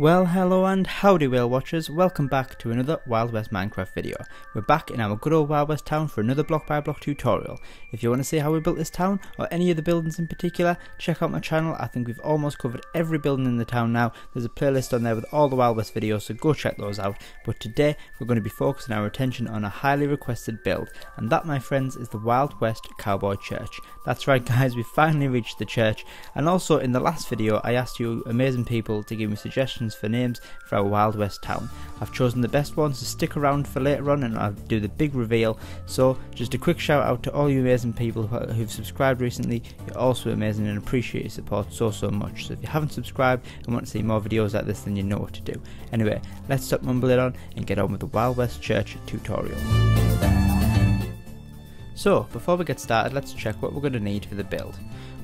Well, hello and howdy whale watchers, welcome back to another Wild West Minecraft video. We're back in our good old Wild West town for another block by block tutorial. If you want to see how we built this town, or any of the buildings in particular, check out my channel, I think we've almost covered every building in the town now. There's a playlist on there with all the Wild West videos, so go check those out. But today, we're going to be focusing our attention on a highly requested build, and that my friends is the Wild West Cowboy Church. That's right guys, we finally reached the church, and also in the last video I asked you amazing people to give me suggestions for names for our Wild West town. I've chosen the best ones to stick around for later on and I'll do the big reveal. So just a quick shout out to all you amazing people who've subscribed recently. You're also amazing and appreciate your support so so much. So if you haven't subscribed and want to see more videos like this then you know what to do. Anyway, let's stop mumbling on and get on with the Wild West Church tutorial. So, before we get started, let's check what we're going to need for the build.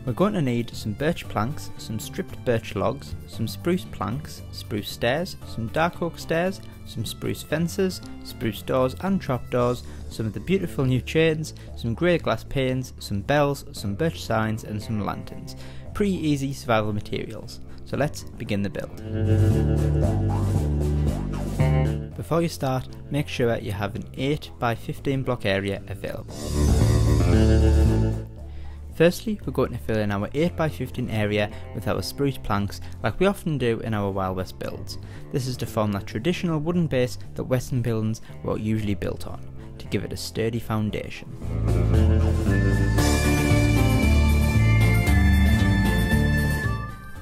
We're going to need some birch planks, some stripped birch logs, some spruce planks, spruce stairs, some dark oak stairs, some spruce fences, spruce doors and trapdoors, some of the beautiful new chains, some grey glass panes, some bells, some birch signs and some lanterns. Pretty easy survival materials. So let's begin the build. Before you start, make sure you have an 8 by 15 block area available. Firstly, we're going to fill in our 8x15 area with our spruce planks like we often do in our Wild West builds. This is to form that traditional wooden base that western buildings were usually built on, to give it a sturdy foundation.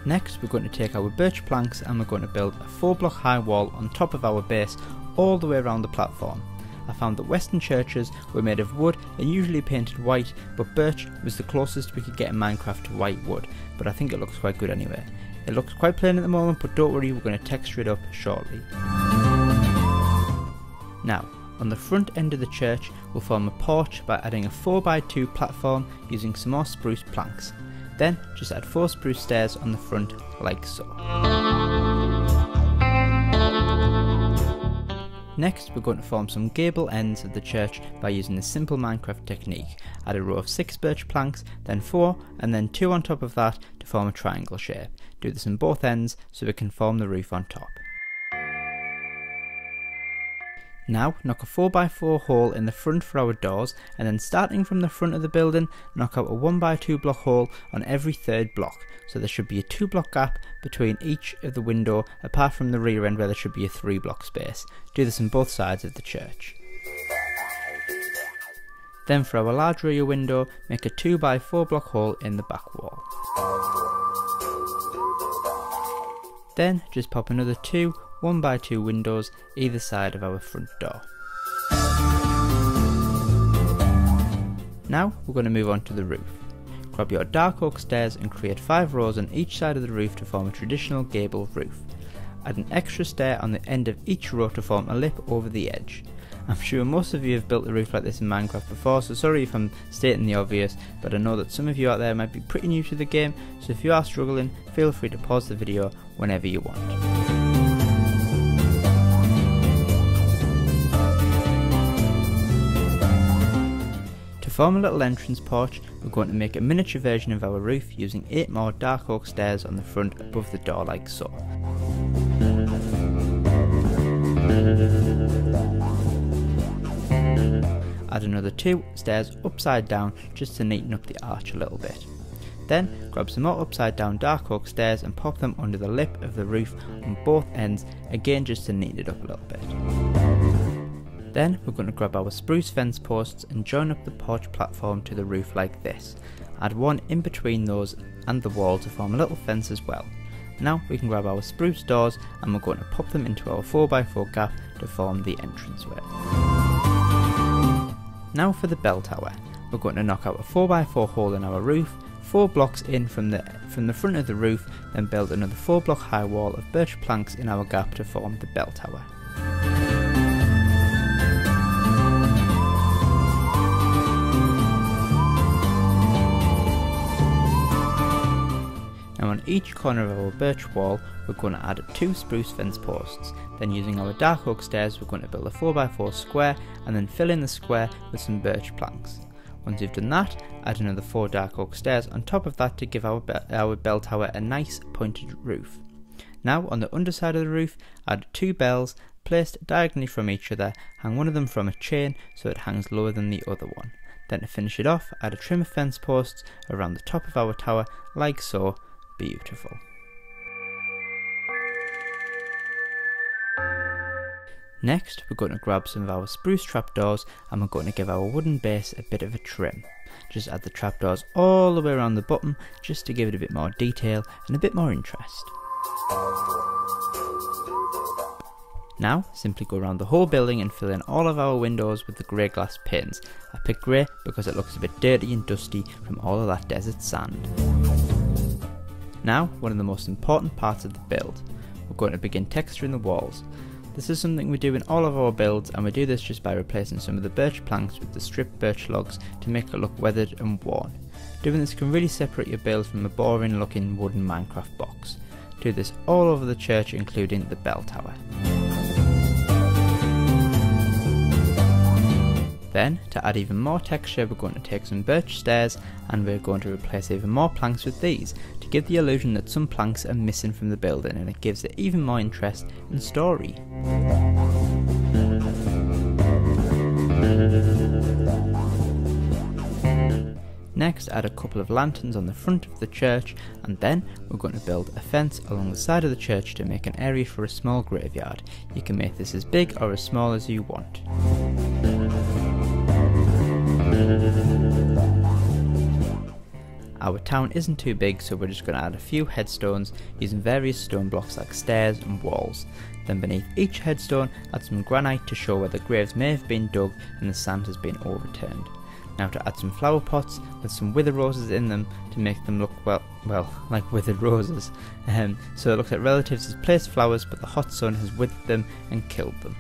Next we're going to take our birch planks and we're going to build a 4 block high wall on top of our base all the way around the platform. I found that western churches were made of wood and usually painted white, but birch was the closest we could get in Minecraft to white wood, but I think it looks quite good anyway. It looks quite plain at the moment, but don't worry, we're going to texture it up shortly. Now, on the front end of the church, we'll form a porch by adding a 4x2 platform using some more spruce planks. Then, just add 4 spruce stairs on the front, like so. Next, we're going to form some gable ends of the church by using the simple Minecraft technique. Add a row of 6 birch planks, then 4, and then 2 on top of that to form a triangle shape. Do this on both ends so we can form the roof on top. Now knock a 4x4 hole in the front for our doors and then starting from the front of the building knock out a 1x2 block hole on every third block so there should be a 2 block gap between each of the window apart from the rear end where there should be a 3 block space. Do this on both sides of the church. Then for our large rear window make a 2x4 block hole in the back wall. Then just pop another 2 one by two windows either side of our front door. Now we're going to move on to the roof. Grab your dark oak stairs and create 5 rows on each side of the roof to form a traditional gable roof. Add an extra stair on the end of each row to form a lip over the edge. I'm sure most of you have built a roof like this in Minecraft before, so sorry if I'm stating the obvious, but I know that some of you out there might be pretty new to the game, so if you are struggling, feel free to pause the video whenever you want. Form a little entrance porch, we're going to make a miniature version of our roof using 8 more dark oak stairs on the front above the door like so. Add another 2 stairs upside down just to neaten up the arch a little bit. Then grab some more upside down dark oak stairs and pop them under the lip of the roof on both ends, again just to neaten it up a little bit. Then we're going to grab our spruce fence posts and join up the porch platform to the roof like this. Add one in between those and the wall to form a little fence as well. Now we can grab our spruce doors and we're going to pop them into our 4x4 gap to form the entranceway. Now for the bell tower. We're going to knock out a 4x4 hole in our roof, 4 blocks in from the, from the front of the roof, then build another 4 block high wall of birch planks in our gap to form the bell tower. On each corner of our birch wall, we're going to add two spruce fence posts. Then using our dark oak stairs, we're going to build a 4x4 square and then fill in the square with some birch planks. Once you've done that, add another 4 dark oak stairs on top of that to give our, be our bell tower a nice pointed roof. Now on the underside of the roof, add two bells placed diagonally from each other, hang one of them from a chain so it hangs lower than the other one. Then to finish it off, add a trim of fence posts around the top of our tower like so. Beautiful. Next, we're going to grab some of our spruce trapdoors and we're going to give our wooden base a bit of a trim. Just add the trapdoors all the way around the bottom just to give it a bit more detail and a bit more interest. Now, simply go around the whole building and fill in all of our windows with the grey glass panes. I picked grey because it looks a bit dirty and dusty from all of that desert sand. Now, one of the most important parts of the build. We're going to begin texturing the walls. This is something we do in all of our builds and we do this just by replacing some of the birch planks with the stripped birch logs to make it look weathered and worn. Doing this can really separate your build from a boring looking wooden Minecraft box. Do this all over the church including the bell tower. Then, to add even more texture, we're going to take some birch stairs and we're going to replace even more planks with these to give the illusion that some planks are missing from the building and it gives it even more interest and story. Next, add a couple of lanterns on the front of the church, and then we're going to build a fence along the side of the church to make an area for a small graveyard. You can make this as big or as small as you want. Our town isn't too big so we're just going to add a few headstones using various stone blocks like stairs and walls. Then beneath each headstone add some granite to show where the graves may have been dug and the sand has been overturned. Now to add some flower pots with some withered roses in them to make them look well, well, like withered roses. Um, so it looks like relatives has placed flowers but the hot sun has withered them and killed them.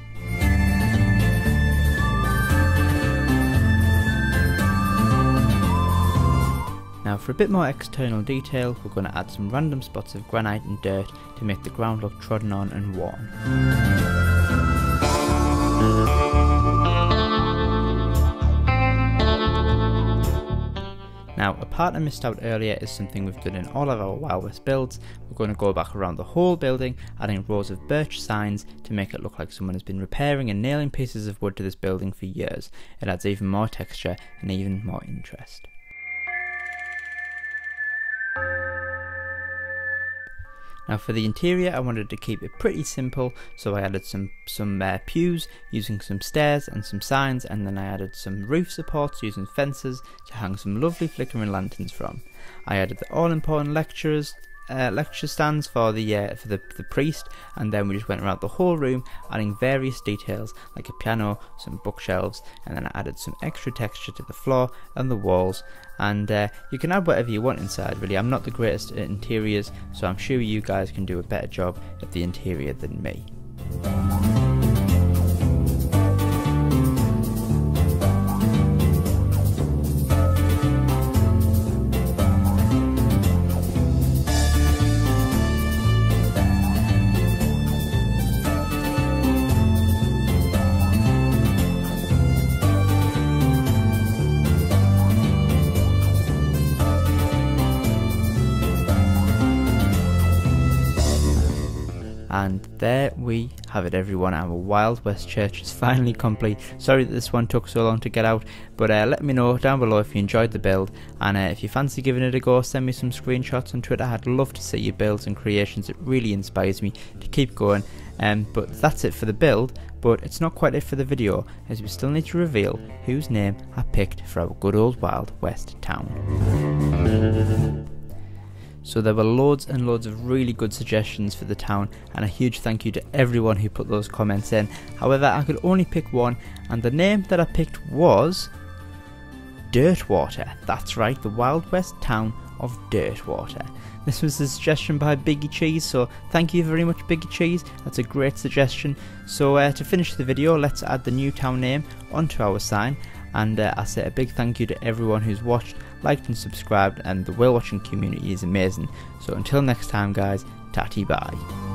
For a bit more external detail, we're going to add some random spots of granite and dirt to make the ground look trodden on and worn. Now, a part I missed out earlier is something we've done in all of our Wild West builds. We're going to go back around the whole building, adding rows of birch signs to make it look like someone has been repairing and nailing pieces of wood to this building for years. It adds even more texture and even more interest. Now for the interior I wanted to keep it pretty simple so I added some, some uh, pews using some stairs and some signs and then I added some roof supports using fences to hang some lovely flickering lanterns from. I added the all important lecturers uh, lecture stands for the uh, for the, the priest, and then we just went around the whole room, adding various details like a piano, some bookshelves, and then I added some extra texture to the floor and the walls. And uh, you can add whatever you want inside. Really, I'm not the greatest at interiors, so I'm sure you guys can do a better job at the interior than me. And there we have it, everyone. Our Wild West Church is finally complete. Sorry that this one took so long to get out, but uh, let me know down below if you enjoyed the build. And uh, if you fancy giving it a go, send me some screenshots on Twitter. I'd love to see your builds and creations. It really inspires me to keep going. Um, but that's it for the build. But it's not quite it for the video, as we still need to reveal whose name I picked for our good old Wild West town. So there were loads and loads of really good suggestions for the town and a huge thank you to everyone who put those comments in. However, I could only pick one and the name that I picked was Dirtwater. That's right, the Wild West town of Dirtwater. This was a suggestion by Biggie Cheese, so thank you very much Biggie Cheese, that's a great suggestion. So uh, to finish the video, let's add the new town name onto our sign and uh, I say a big thank you to everyone who's watched, liked and subscribed and the whale watching community is amazing. So until next time guys, tatty bye.